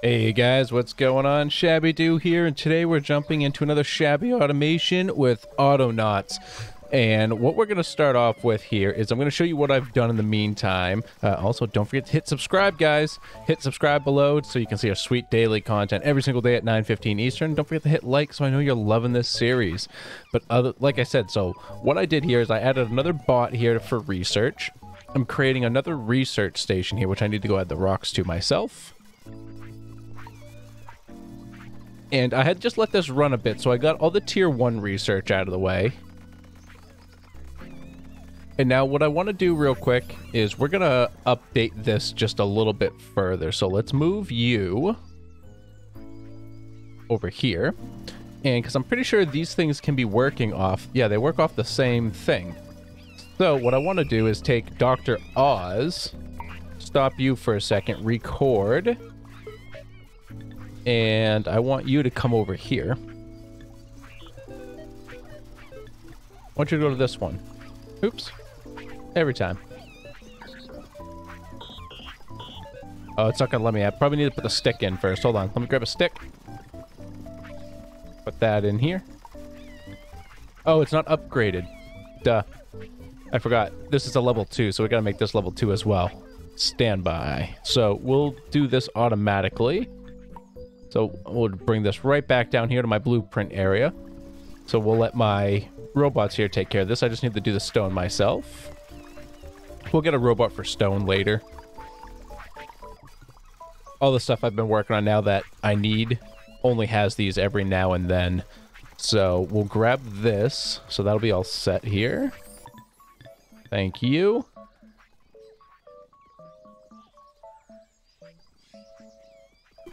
Hey guys, what's going on? Shabby Doo here, and today we're jumping into another Shabby automation with Autonauts. And what we're going to start off with here is I'm going to show you what I've done in the meantime. Uh, also, don't forget to hit subscribe, guys. Hit subscribe below so you can see our sweet daily content every single day at 9.15 Eastern. Don't forget to hit like so I know you're loving this series. But other, like I said, so what I did here is I added another bot here for research. I'm creating another research station here, which I need to go add the rocks to myself. And I had just let this run a bit, so I got all the tier 1 research out of the way. And now what I want to do real quick is we're going to update this just a little bit further. So let's move you over here. And because I'm pretty sure these things can be working off, yeah, they work off the same thing. So what I want to do is take Dr. Oz, stop you for a second, record, and I want you to come over here. I want you to go to this one. Oops. Every time. Oh, it's not gonna let me. I probably need to put the stick in first. Hold on. Let me grab a stick. Put that in here. Oh, it's not upgraded. Duh. I forgot. This is a level 2, so we gotta make this level 2 as well. Standby. So we'll do this automatically. So we'll bring this right back down here to my blueprint area. So we'll let my robots here take care of this. I just need to do the stone myself. We'll get a robot for stone later. All the stuff I've been working on now that I need only has these every now and then. So we'll grab this. So that'll be all set here. Thank you.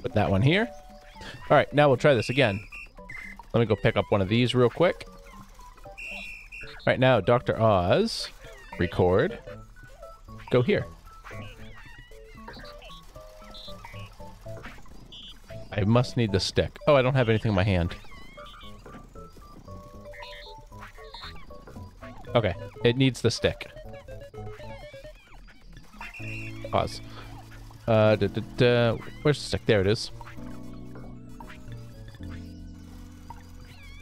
Put that one here. All right, now we'll try this again. Let me go pick up one of these real quick. All right, now Dr. Oz, record. Go here. I must need the stick. Oh, I don't have anything in my hand. Okay, it needs the stick. Pause. Uh, da, da, da. where's the stick? There it is.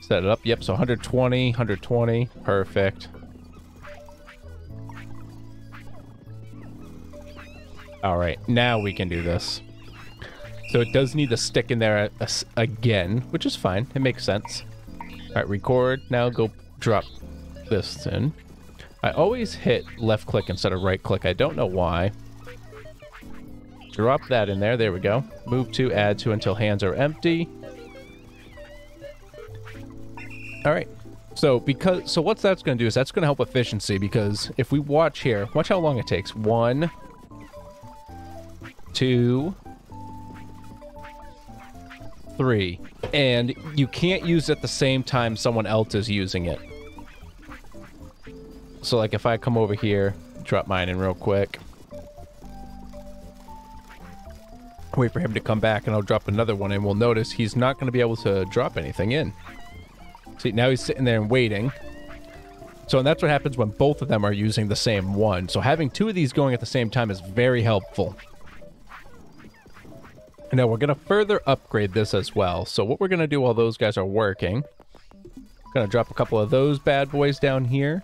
Set it up. Yep, so 120, 120. Perfect. All right, now we can do this. So it does need to stick in there again, which is fine. It makes sense. All right, record. Now go drop this in. I always hit left click instead of right click. I don't know why. Drop that in there. There we go. Move to add to until hands are empty. All right. So because so what that's going to do is that's going to help efficiency because if we watch here, watch how long it takes. One, two, three, and you can't use it at the same time someone else is using it. So like if I come over here, drop mine in real quick. Wait for him to come back and I'll drop another one and we'll notice he's not going to be able to drop anything in. See, now he's sitting there and waiting. So and that's what happens when both of them are using the same one. So having two of these going at the same time is very helpful. And now we're going to further upgrade this as well. So what we're going to do while those guys are working, going to drop a couple of those bad boys down here.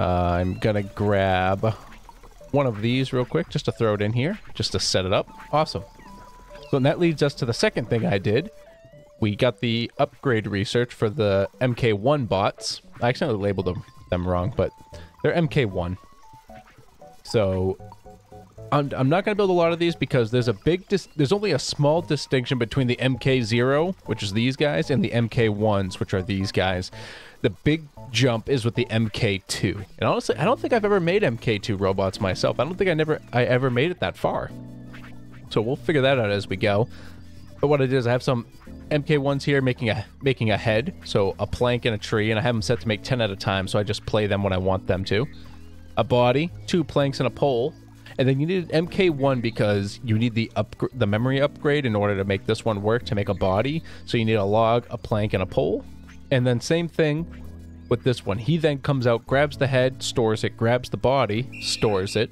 Uh, I'm going to grab one of these real quick just to throw it in here, just to set it up. Awesome. So that leads us to the second thing I did, we got the upgrade research for the MK1 bots. I accidentally labeled them, them wrong, but they're MK1. So I'm, I'm not going to build a lot of these because there's a big there's only a small distinction between the MK0, which is these guys, and the MK1s, which are these guys. The big jump is with the MK2. And honestly, I don't think I've ever made MK2 robots myself. I don't think I never I ever made it that far. So we'll figure that out as we go. But what it is, I have some MK1's here making a making a head, so a plank and a tree, and I have them set to make 10 at a time, so I just play them when I want them to. A body, two planks, and a pole. And then you need an MK1 because you need the up the memory upgrade in order to make this one work to make a body. So you need a log, a plank, and a pole. And then same thing with this one. He then comes out, grabs the head, stores it, grabs the body, stores it.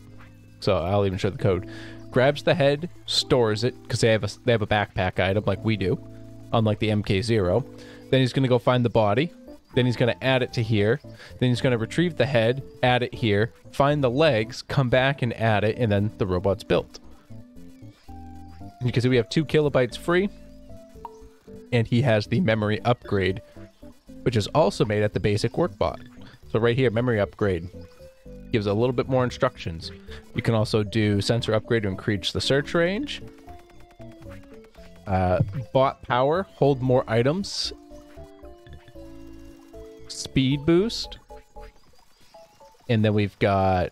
So I'll even show the code. grabs the head, stores it because they have a they have a backpack item like we do, unlike the MK0. Then he's gonna go find the body. Then he's gonna add it to here. Then he's gonna retrieve the head, add it here, find the legs, come back and add it, and then the robot's built. You can see we have two kilobytes free, and he has the memory upgrade, which is also made at the basic workbot. So right here, memory upgrade gives a little bit more instructions. You can also do sensor upgrade to increase the search range. Uh, bot power, hold more items. Speed boost. And then we've got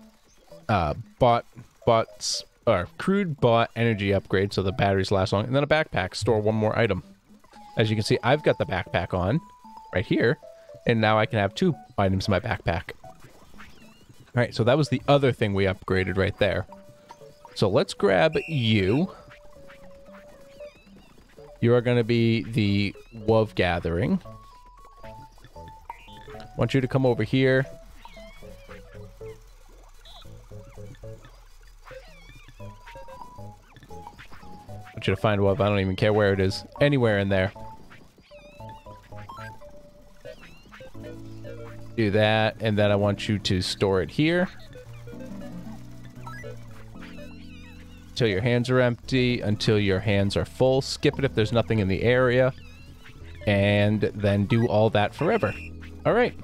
uh, bought, bots or crude bought energy upgrade so the batteries last long. And then a backpack, store one more item. As you can see, I've got the backpack on right here. And now I can have two items in my backpack. All right, so that was the other thing we upgraded right there. So let's grab you. You are going to be the Wuv Gathering. want you to come over here. want you to find Wuv. I don't even care where it is. Anywhere in there. Do that, and then I want you to store it here. Until your hands are empty, until your hands are full. Skip it if there's nothing in the area. And then do all that forever. All right.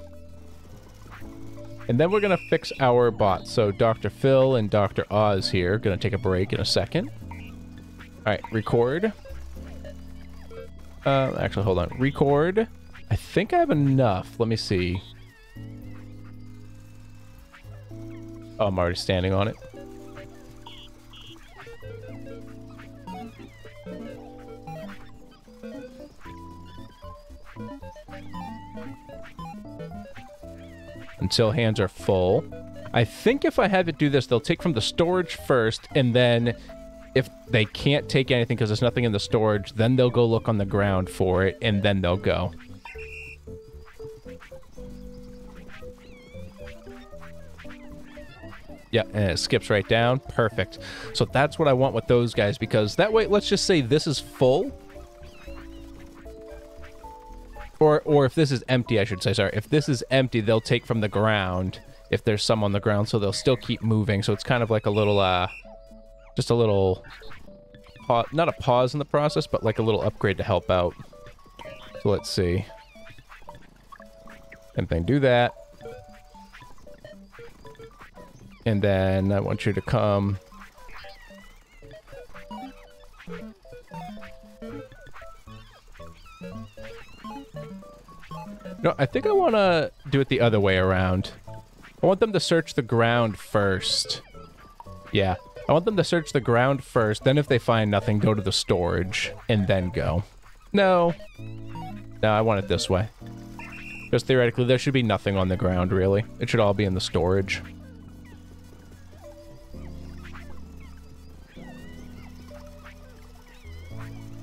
And then we're going to fix our bots. So Dr. Phil and Dr. Oz here. Going to take a break in a second. All right, record. Uh, actually, hold on. Record. I think I have enough. Let me see. Oh, I'm already standing on it. Until hands are full. I think if I have it do this, they'll take from the storage first, and then if they can't take anything because there's nothing in the storage, then they'll go look on the ground for it, and then they'll go. Yeah, and it skips right down. Perfect. So that's what I want with those guys because that way, let's just say this is full. Or, or if this is empty, I should say, sorry. If this is empty, they'll take from the ground if there's some on the ground, so they'll still keep moving. So it's kind of like a little, uh, just a little, not a pause in the process, but like a little upgrade to help out. So let's see. Same thing, do that. And then I want you to come... No, I think I want to do it the other way around. I want them to search the ground first. Yeah. I want them to search the ground first, then if they find nothing, go to the storage, and then go. No. No, I want it this way. Because theoretically, there should be nothing on the ground, really. It should all be in the storage.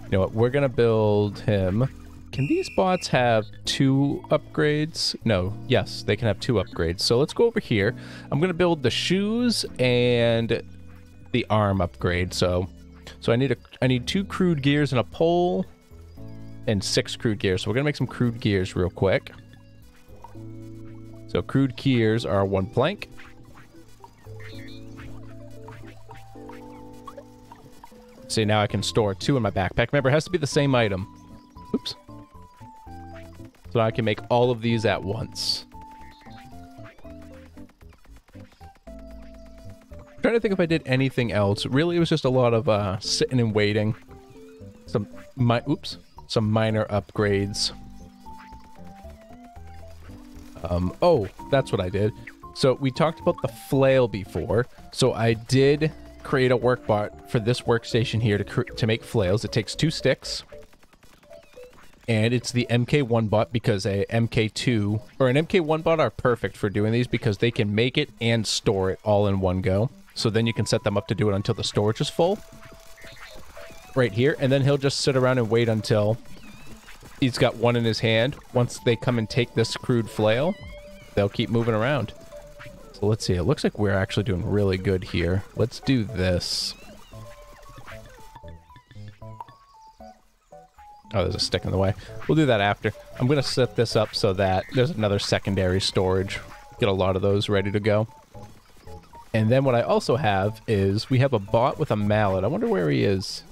You know what? We're going to build him. Can these bots have two upgrades? No. Yes, they can have two upgrades. So let's go over here. I'm going to build the shoes and the arm upgrade. So so I need a I need two crude gears and a pole and six crude gears. So we're going to make some crude gears real quick. So crude gears are one plank. See, now I can store two in my backpack. Remember, it has to be the same item. So I can make all of these at once. I'm trying to think if I did anything else. Really, it was just a lot of uh, sitting and waiting. Some, my, oops, some minor upgrades. Um, oh, that's what I did. So we talked about the flail before. So I did create a workbot for this workstation here to, to make flails. It takes two sticks. And it's the MK1 bot because a MK2 or an MK1 bot are perfect for doing these because they can make it and store it all in one go. So then you can set them up to do it until the storage is full. Right here. And then he'll just sit around and wait until he's got one in his hand. Once they come and take this crude flail, they'll keep moving around. So let's see. It looks like we're actually doing really good here. Let's do this. Oh, there's a stick in the way. We'll do that after. I'm going to set this up so that there's another secondary storage. Get a lot of those ready to go. And then what I also have is we have a bot with a mallet. I wonder where he is.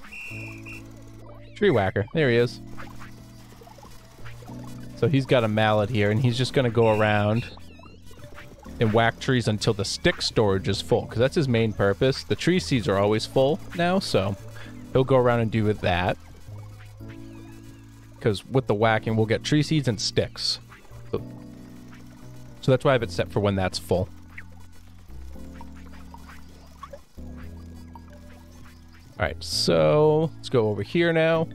Tree whacker. There he is. So he's got a mallet here, and he's just going to go around and whack trees until the stick storage is full, because that's his main purpose. The tree seeds are always full now, so he'll go around and do with that because with the whacking, we'll get tree seeds and sticks. So, so that's why I have it set for when that's full. All right, so let's go over here now.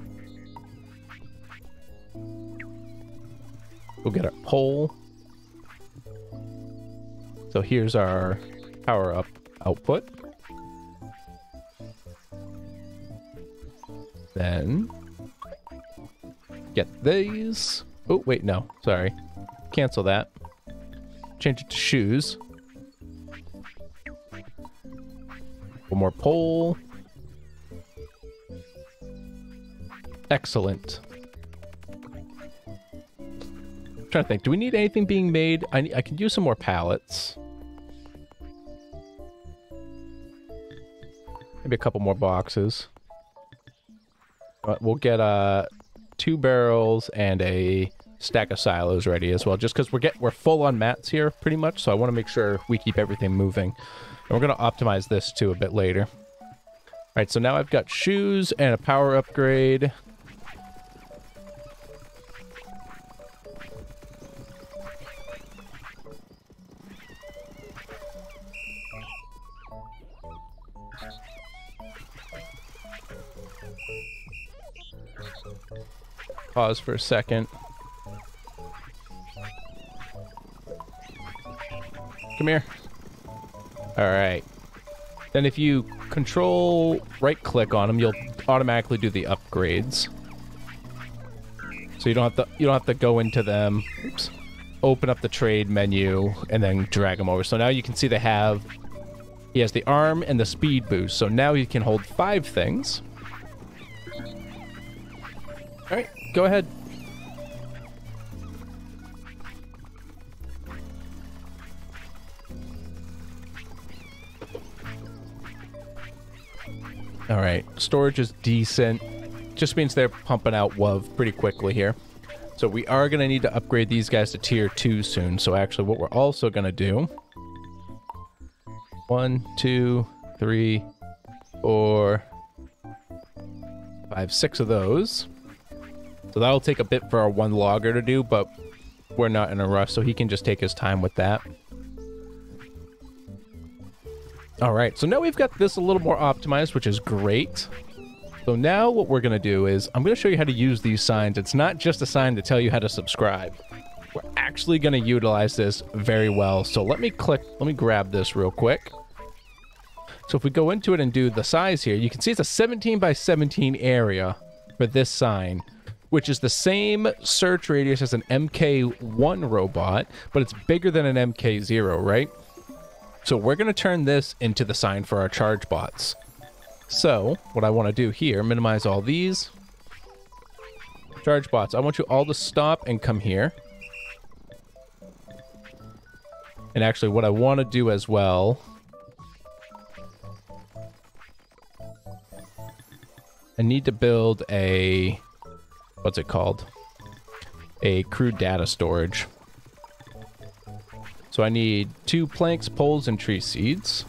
We'll get our pole. So here's our power up output. Then Get these. Oh, wait, no. Sorry. Cancel that. Change it to shoes. One more pole. Excellent. I'm trying to think. Do we need anything being made? I, I can use some more pallets. Maybe a couple more boxes. But we'll get a uh, two barrels and a stack of silos ready as well, just because we're get we're full on mats here pretty much. So I want to make sure we keep everything moving, and we're gonna optimize this too a bit later. All right, so now I've got shoes and a power upgrade. Pause for a second. Come here. All right. Then if you control right click on them, you'll automatically do the upgrades. So you don't have to you don't have to go into them. Oops. Open up the trade menu and then drag them over. So now you can see they have he has the arm and the speed boost. So now he can hold five things. All right. Go ahead. All right, storage is decent. Just means they're pumping out WUV pretty quickly here. So we are going to need to upgrade these guys to tier 2 soon. So actually what we're also going to do... One, two, three, four, five, six of those. So that'll take a bit for our one logger to do, but we're not in a rush, so he can just take his time with that. All right, so now we've got this a little more optimized, which is great. So now what we're going to do is I'm going to show you how to use these signs. It's not just a sign to tell you how to subscribe. We're actually going to utilize this very well. So let me click, let me grab this real quick. So if we go into it and do the size here, you can see it's a 17 by 17 area for this sign which is the same search radius as an MK1 robot, but it's bigger than an MK0, right? So we're going to turn this into the sign for our charge bots. So what I want to do here, minimize all these. Charge bots, I want you all to stop and come here. And actually what I want to do as well I need to build a what's it called? A crude data storage. So I need two planks, poles, and tree seeds.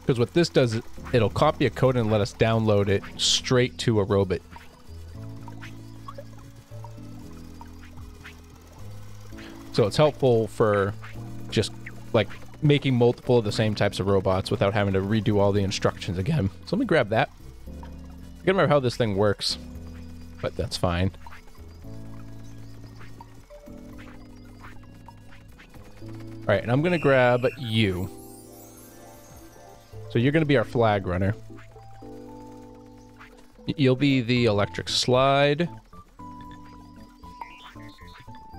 Because what this does, it'll copy a code and let us download it straight to a robot. So it's helpful for just like making multiple of the same types of robots without having to redo all the instructions again. So let me grab that. I can't remember how this thing works, but that's fine. All right, and I'm to grab you. So you're to be our flag runner. You'll be the electric slide.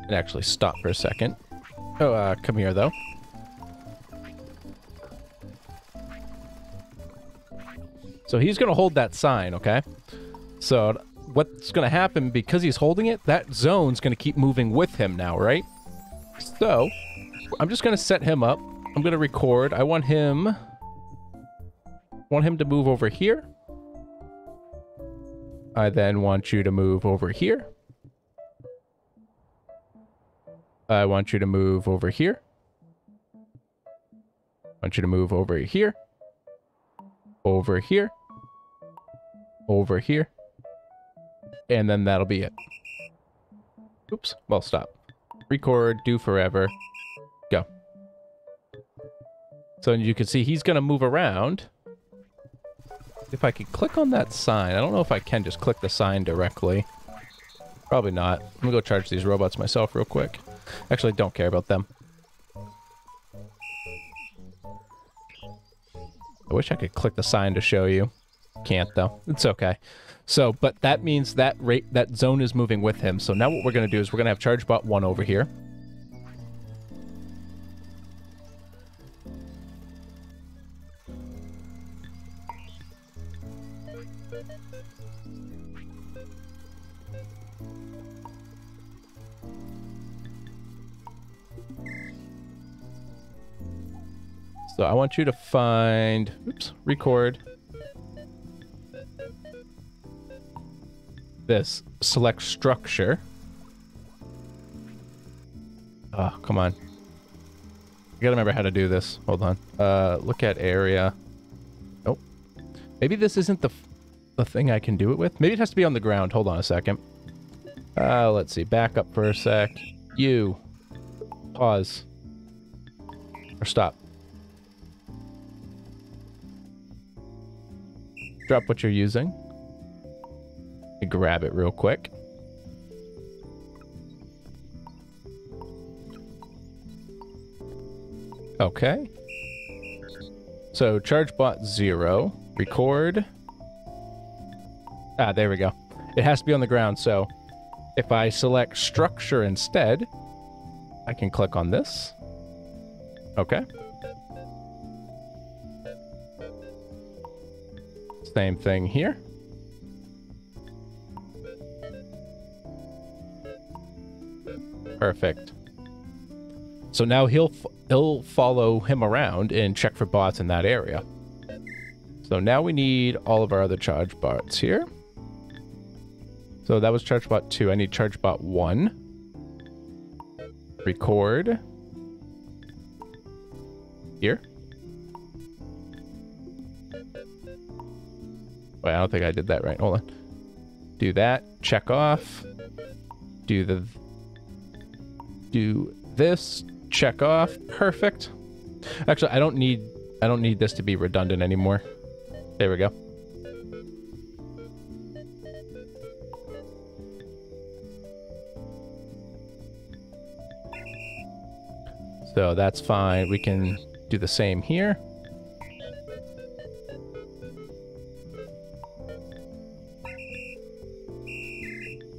And actually stop for a second. Oh, uh, come here, though. So he's going to hold that sign, okay? So what's going to happen because he's holding it, that zone's going to keep moving with him now, right? So I'm just going to set him up. I'm going to record. I want him want him to move over here. I then want you to move over here. I want you to move over here. I want you to move over here. Over here. Over here. And then that'll be it. Oops. Well, stop. Record, do forever. Go. So you can see he's going to move around. If I could click on that sign. I don't know if I can just click the sign directly. Probably not. I'm gonna go charge these robots myself real quick. Actually, don't care about them. I wish I could click the sign to show you. Can't though. It's okay. So, but that means that rate that zone is moving with him. So now what we're gonna do is we're gonna have ChargeBot one over here. So I want you to find, oops, record this, select structure. Oh, come on. I gotta remember how to do this. Hold on. Uh, look at area. Nope. Maybe this isn't the, the thing I can do it with. Maybe it has to be on the ground. Hold on a second. Uh, let's see. Back up for a sec. You. Pause. Or stop. Drop what you're using. Grab it real quick. Okay. So ChargeBot 0. Record. Ah, there we go. It has to be on the ground, so if I select structure instead, I can click on this. Okay. Same thing here. Perfect. So now he'll he'll follow him around and check for bots in that area. So now we need all of our other charge bots here. So that was charge bot 2. I need charge bot 1. Record. Here. Wait, I don't think I did that right. Hold on. Do that. Check off. Do the... Do this. Check off. Perfect. Actually, I don't need... I don't need this to be redundant anymore. There we go. So that's fine. We can do the same here.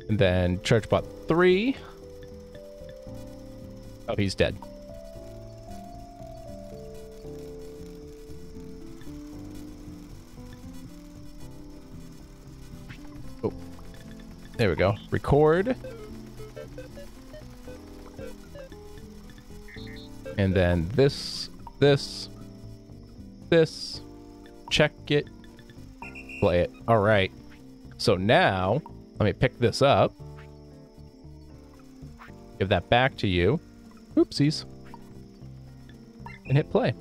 And then ChargeBot 3. Oh, he's dead. Oh. There we go. Record. And then this, this, this, check it, play it. All right. So now let me pick this up. Give that back to you. Oopsies. And hit play.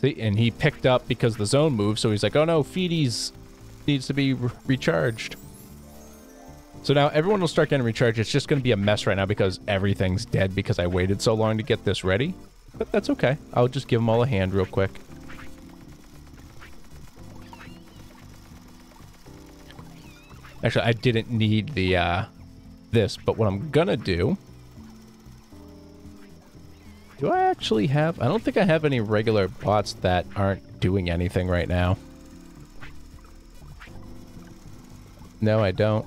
See, and he picked up because the zone moved, so he's like, oh no, Feedy's needs to be re recharged. So now everyone will start getting recharged. It's just going to be a mess right now because everything's dead because I waited so long to get this ready. But that's okay. I'll just give them all a hand real quick. Actually, I didn't need the uh, this, but what I'm gonna do... Do I actually have... I don't think I have any regular bots that aren't doing anything right now. No, I don't.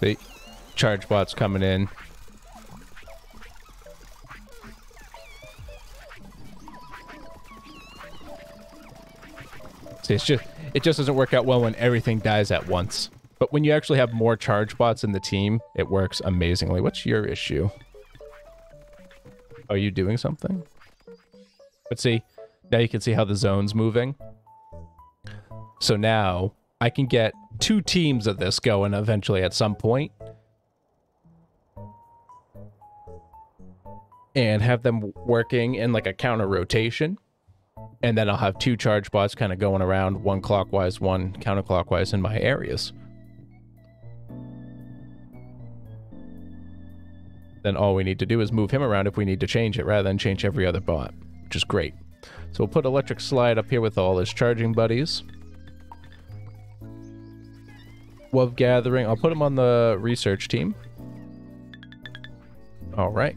See? Charge bots coming in. See, it's just it just doesn't work out well when everything dies at once. But when you actually have more charge bots in the team, it works amazingly. What's your issue? Are you doing something? But see, now you can see how the zone's moving. So now I can get two teams of this going eventually at some point. And have them working in like a counter rotation. And then I'll have two charge bots kind of going around, one clockwise, one counterclockwise in my areas. Then all we need to do is move him around if we need to change it rather than change every other bot, which is great. So we'll put Electric Slide up here with all his charging buddies. Wuv Gathering, I'll put him on the research team. All right.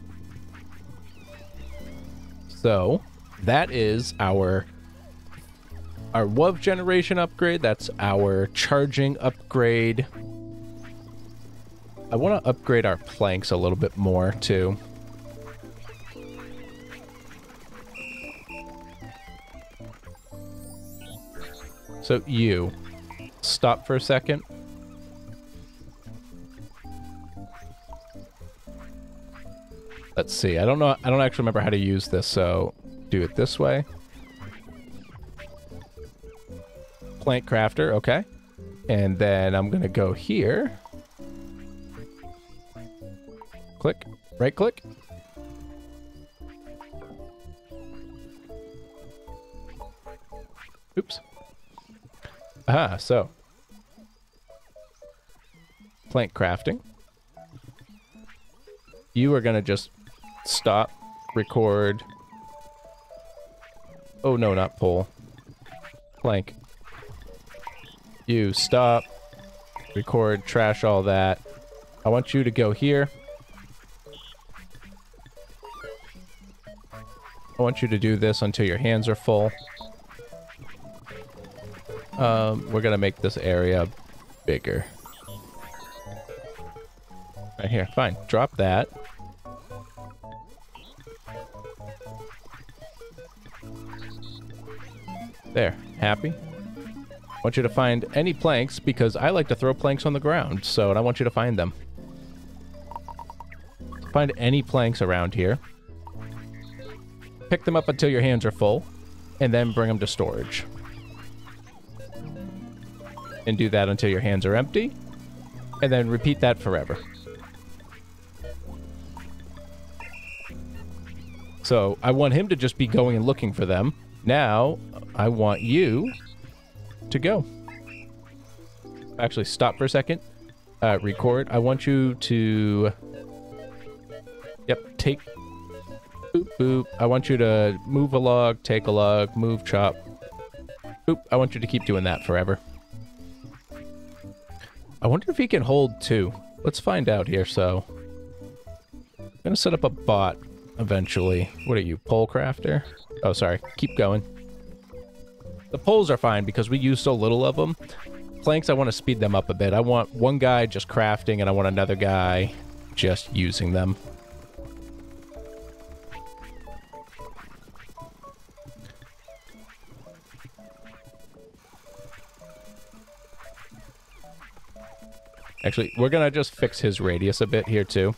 So, that is our our WUV generation upgrade. That's our charging upgrade. I want to upgrade our planks a little bit more too. So you, stop for a second. Let's see. I don't know. I don't actually remember how to use this, so do it this way. Plank crafter, okay. And then I'm to go here. Click. Right click. Oops. Ah, so. Plant crafting. You are to just stop, record. Oh, no, not pull. Plank. You stop, record, trash all that. I want you to go here. I want you to do this until your hands are full. Um, we're gonna make this area bigger. Right here, fine. Drop that. There, happy? I want you to find any planks because I like to throw planks on the ground, so I want you to find them. Find any planks around here. Pick them up until your hands are full, and then bring them to storage. And do that until your hands are empty, and then repeat that forever. So I want him to just be going and looking for them. Now, I want you to go. Actually, stop for a second. Uh, record. I want you to... Yep, take... Boop, boop. I want you to move a log, take a log, move, chop. Boop. I want you to keep doing that forever. I wonder if he can hold two. Let's find out here, so... I'm gonna set up a bot eventually. What are you, pole crafter? Oh, sorry. Keep going. The poles are fine because we use so little of them. Planks, I want to speed them up a bit. I want one guy just crafting and I want another guy just using them. Actually, we're going to just fix his radius a bit here too.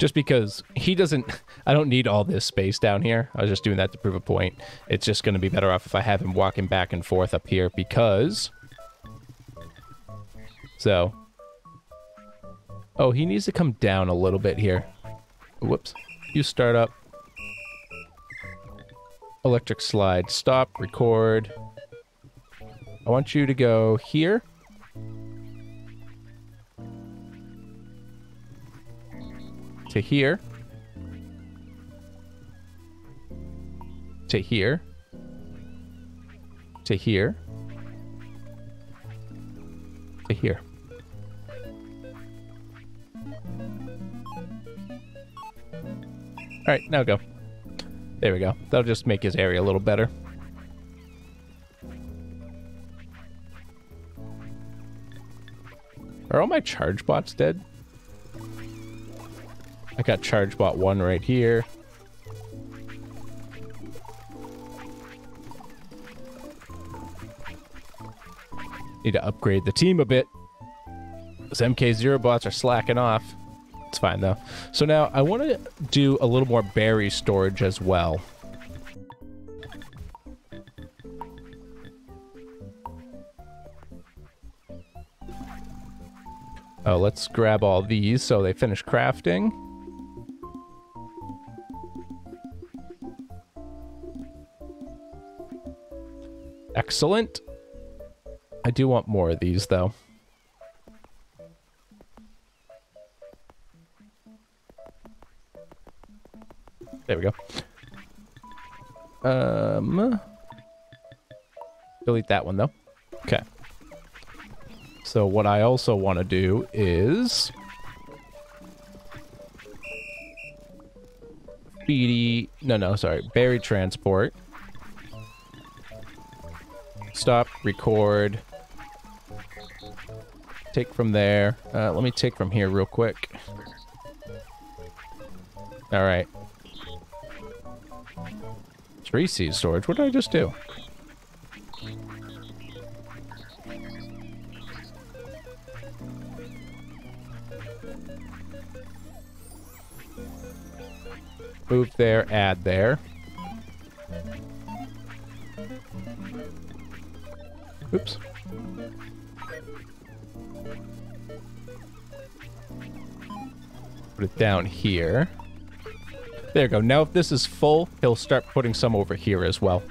Just because he doesn't I don't need all this space down here. I was just doing that to prove a point. It's just going to be better off if I have him walking back and forth up here because so Oh, he needs to come down a little bit here. Whoops. You start up. Electric slide. Stop. Record. I want you to go here. to here. To here. To here. To here. All right, now go. There we go. That'll just make his area a little better. Are all my charge bots dead? I got charge bot one right here. Need to upgrade the team a bit. Those MK0 bots are slacking off. It's fine though. So now I want to do a little more berry storage as well. Oh, let's grab all these so they finish crafting. Excellent. I do want more of these, though. There we go. Um, delete that one, though. Okay. So what I also want to do is... BD... No, no, sorry. Berry transport. Stop, record. Take from there. Uh, let me take from here real quick. All right. Tree seed storage. What did I just do? Move there, add there. Oops. Put it down here. There you go. Now if this is full, he'll start putting some over here as well.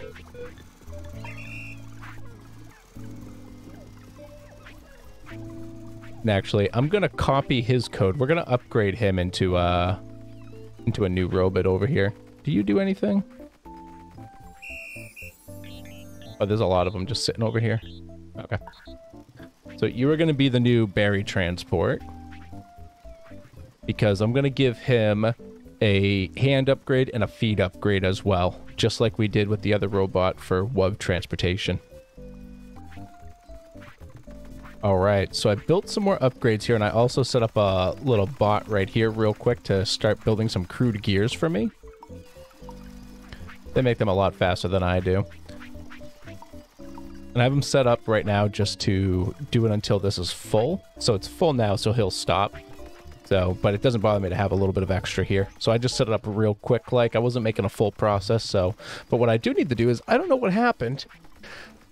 And actually, I'm going to copy his code. We're going to upgrade him into, uh, into a new robot over here. Do you do anything? Oh, there's a lot of them just sitting over here. Okay. So you are going to be the new berry transport. Because I'm going to give him a hand upgrade and a feed upgrade as well. Just like we did with the other robot for WUV transportation. Alright, so I built some more upgrades here, and I also set up a little bot right here real quick to start building some crude gears for me. They make them a lot faster than I do. And I have him set up right now just to do it until this is full. So it's full now, so he'll stop. So, but it doesn't bother me to have a little bit of extra here. So I just set it up real quick, like I wasn't making a full process. So, but what I do need to do is, I don't know what happened.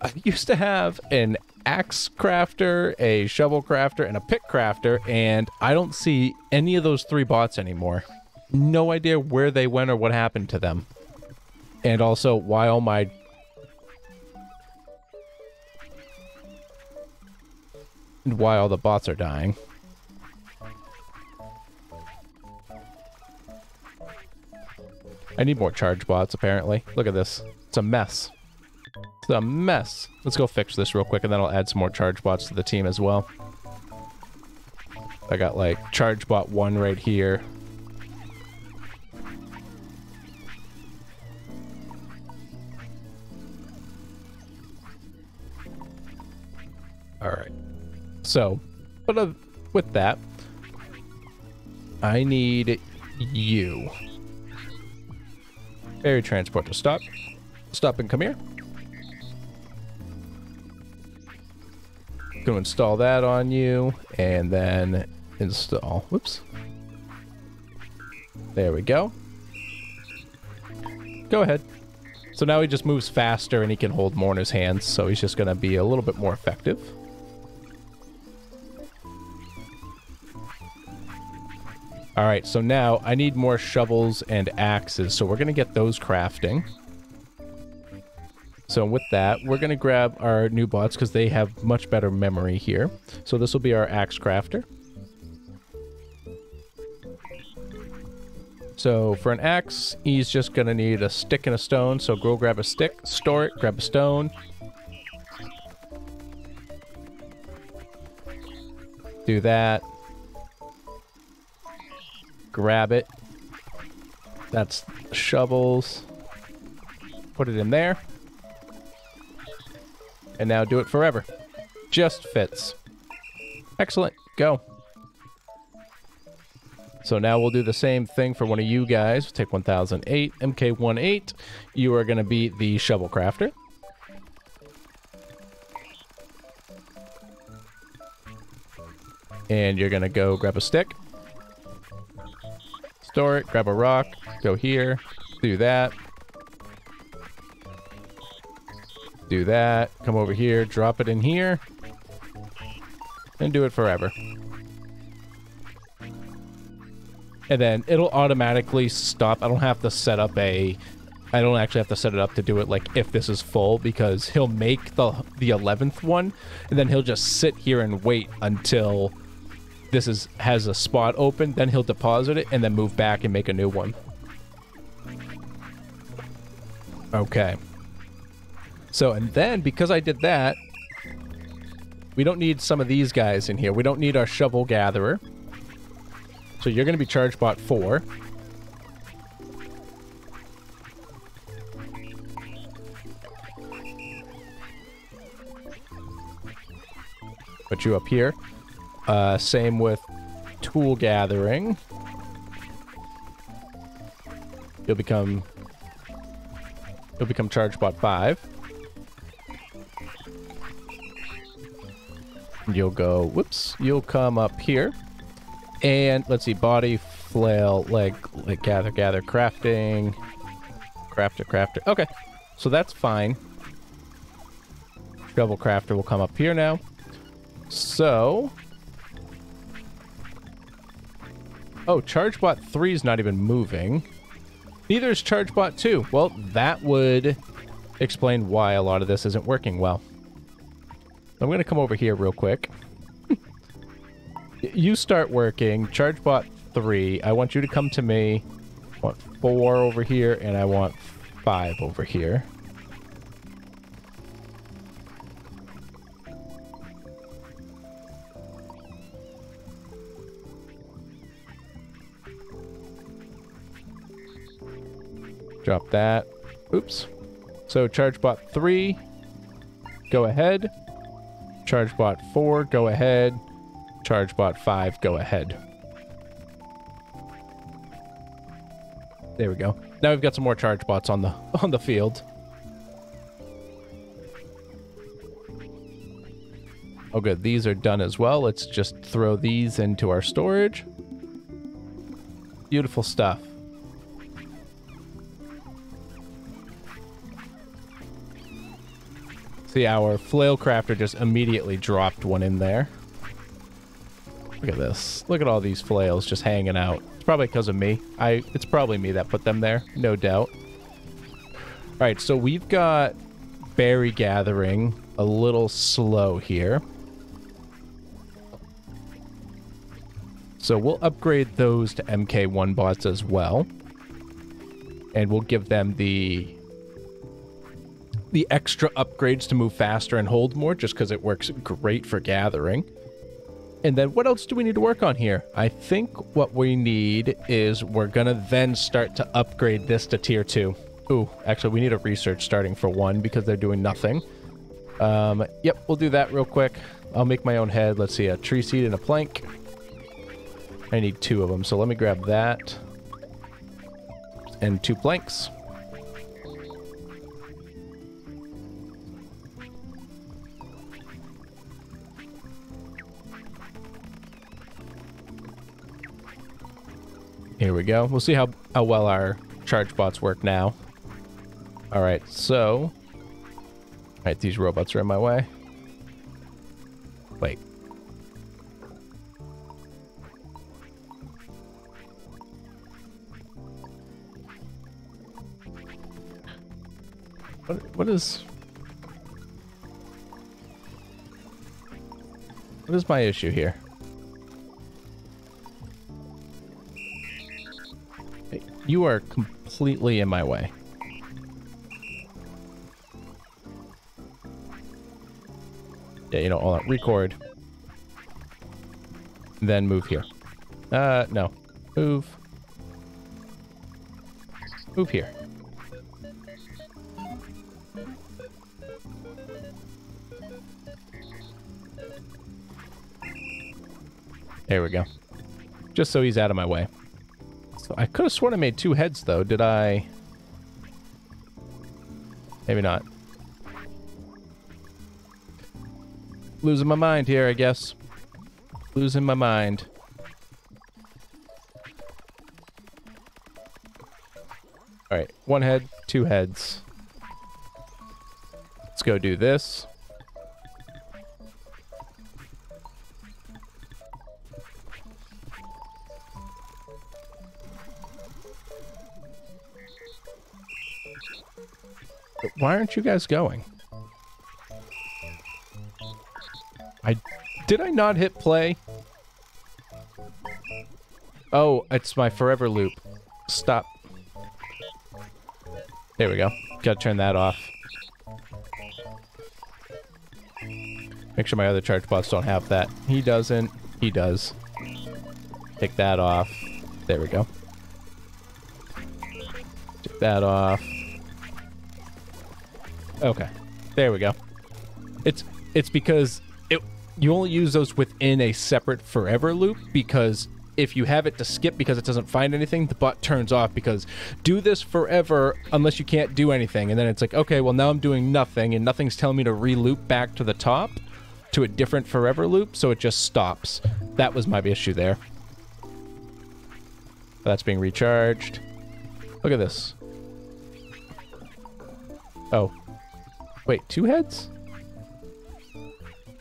I used to have an axe crafter, a shovel crafter, and a pick crafter, and I don't see any of those three bots anymore. No idea where they went or what happened to them. And also why all my why all the bots are dying. I need more charge bots, apparently. Look at this. It's a mess. It's a mess. Let's go fix this real quick, and then I'll add some more charge bots to the team as well. I got, like, charge bot 1 right here. Alright. So, but uh, with that, I need you. Berry transport to stop. Stop and come here. Gonna install that on you, and then install. Whoops. There we go. Go ahead. So now he just moves faster and he can hold more in his hands, so he's just gonna be a little bit more effective. All right, so now I need more shovels and axes, so we're going to get those crafting. So with that, we're going to grab our new bots because they have much better memory here. So this will be our axe crafter. So for an axe, he's just going to need a stick and a stone. So go grab a stick, store it, grab a stone. Do that grab it. That's shovels. Put it in there. And now do it forever. Just fits. Excellent. go. So now we'll do the same thing for one of you guys. Take 1008, MK18. You are going to be the shovel crafter. And you're going to go grab a stick. Store it, grab a rock, go here, do that. Do that, come over here, drop it in here. And do it forever. And then it'll automatically stop. I don't have to set up a... I don't actually have to set it up to do it like if this is full because he'll make the the 11th one and then he'll just sit here and wait until this is has a spot open, then he'll deposit it and then move back and make a new one. Okay. So, and then because I did that, we don't need some of these guys in here. We don't need our shovel gatherer. So you're going to be charge bot 4. Put you up here. Uh, same with tool gathering. You'll become you'll become charge bot 5. You'll go, whoops, you'll come up here. And let's see, body, flail, leg, leg, gather, gather, crafting, crafter, crafter. Okay, so that's fine. Double crafter will come up here now. So, oh, ChargeBot 3 is not even moving. Neither is ChargeBot 2. Well, that would explain why a lot of this isn't working well. I'm going to come over here real quick. you start working. ChargeBot 3. I want you to come to me. I want 4 over here, and I want 5 over here. Drop that. Oops. So ChargeBot 3, go ahead. ChargeBot 4, go ahead. ChargeBot 5, go ahead. There we go. Now we've got some more charge bots on the on the field. Oh good, these are done as well. Let's just throw these into our storage. Beautiful stuff. See, our flail crafter just immediately dropped one in there. Look at this. Look at all these flails just hanging out. It's probably because of me. I. It's probably me that put them there, no doubt. All right, so we've got berry gathering a little slow here. So we'll upgrade those to MK1 bots as well. And we'll give them the the extra upgrades to move faster and hold more just because it works great for gathering. And then what else do we need to work on here? I think what we need is we're going to then start to upgrade this to tier 2. Ooh, actually we need a research starting for one because they're doing nothing. Um, yep, we'll do that real quick. I'll make my own head. Let's see, a tree seed and a plank. I need two of them, so let me grab that. And two planks. Here we go. We'll see how, how well our charge bots work now. All right, so... All right, these robots are in my way. Wait. What, what is... What is my issue here? You are completely in my way. Yeah, you know, hold on. Record. Then move here. Uh, no. Move. Move here. There we go. Just so he's out of my way. I could have sworn I made two heads, though. Did I? Maybe not. Losing my mind here, I guess. Losing my mind. Alright, one head, two heads. Let's go do this. Why aren't you guys going? I did I not hit play? Oh, it's my forever loop. Stop. There we go. Gotta turn that off. Make sure my other charge bots don't have that. He doesn't. He does. Take that off. There we go. Take that off. Okay. There we go. It's it's because it you only use those within a separate forever loop because if you have it to skip because it doesn't find anything, the bot turns off because do this forever unless you can't do anything. And then it's like, okay, well now I'm doing nothing and nothing's telling me to re-loop back to the top to a different forever loop, so it just stops. That was my issue there. That's being recharged. Look at this. Oh, Wait, two heads?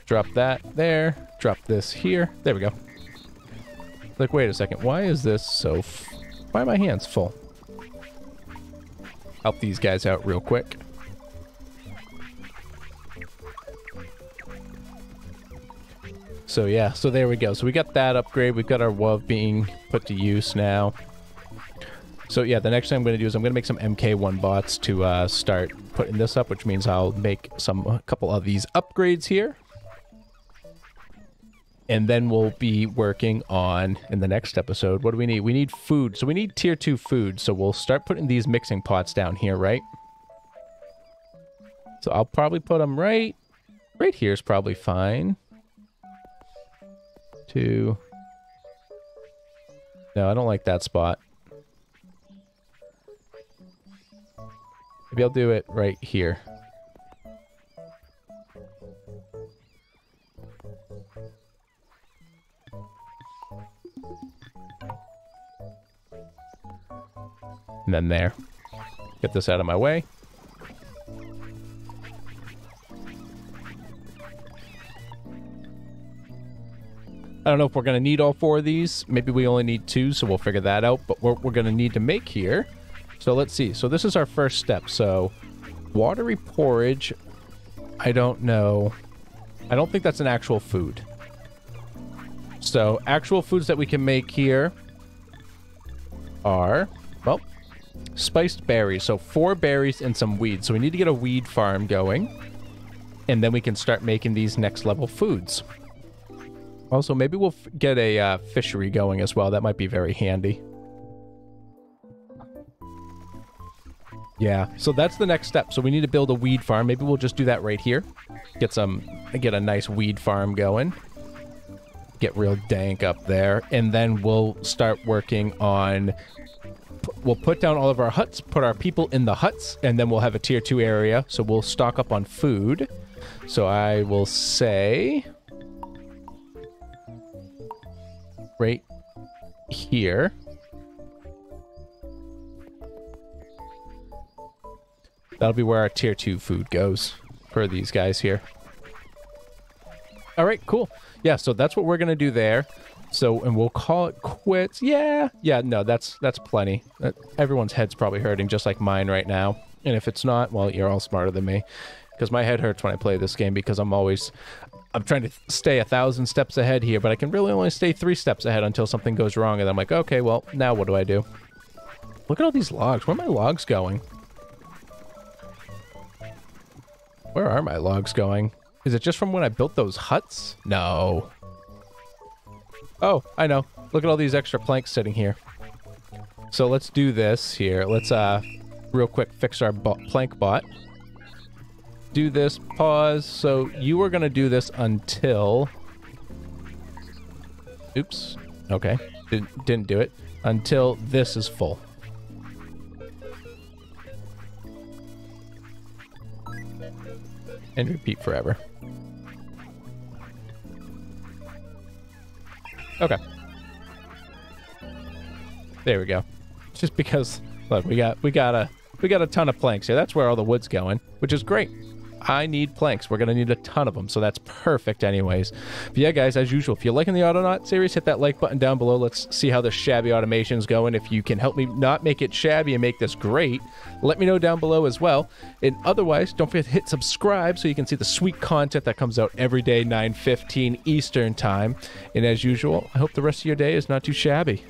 Drop that there. Drop this here. There we go. Like, wait a second. Why is this so... why are my hands full? Help these guys out real quick. So yeah, so there we go. So we got that upgrade. We've got our Wuv being put to use now. So yeah, the next thing I'm going to do is I'm going to make some MK1 bots to uh, start putting this up, which means I'll make some a couple of these upgrades here. And then we'll be working on, in the next episode, what do we need? We need food. So we need tier 2 food. So we'll start putting these mixing pots down here, right? So I'll probably put them right... Right here is probably fine. Two... No, I don't like that spot. Maybe I'll do it right here. And then there. Get this out of my way. I don't know if we're going to need all four of these. Maybe we only need two, so we'll figure that out. But what we're going to need to make here so let's see. So this is our first step. So watery porridge, I don't know. I don't think that's an actual food. So actual foods that we can make here are, well, spiced berries. So four berries and some weeds. So we need to get a weed farm going. And then we can start making these next level foods. Also, maybe we'll get a uh, fishery going as well. That might be very handy. Yeah, so that's the next step. So we need to build a weed farm. Maybe we'll just do that right here. Get some, get a nice weed farm going. Get real dank up there. And then we'll start working on, we'll put down all of our huts, put our people in the huts, and then we'll have a tier two area. So we'll stock up on food. So I will say, right here. That'll be where our tier 2 food goes for these guys here. All right, cool. Yeah, so that's what we're going to do there. So, and we'll call it quits. Yeah, yeah, no, that's that's plenty. Uh, everyone's head's probably hurting just like mine right now. And if it's not, well, you're all smarter than me. Because my head hurts when I play this game because I'm always... I'm trying to stay a thousand steps ahead here, but I can really only stay three steps ahead until something goes wrong. And I'm like, okay, well, now what do I do? Look at all these logs. Where are my logs going? Where are my logs going? Is it just from when I built those huts? No. Oh, I know. Look at all these extra planks sitting here. So let's do this here. Let's, uh, real quick fix our plank bot. Do this, pause. So you are going to do this until... Oops. Okay. Didn't, didn't do it until this is full. And repeat forever. Okay. There we go. Just because look, we got we got a we got a ton of planks here. That's where all the wood's going, which is great. I need planks. We're going to need a ton of them, so that's perfect anyways. But yeah, guys, as usual, if you're liking the Autonaut series, hit that like button down below. Let's see how the shabby automation's going. If you can help me not make it shabby and make this great, let me know down below as well. And otherwise, don't forget to hit subscribe so you can see the sweet content that comes out every day, 9.15 Eastern Time. And as usual, I hope the rest of your day is not too shabby.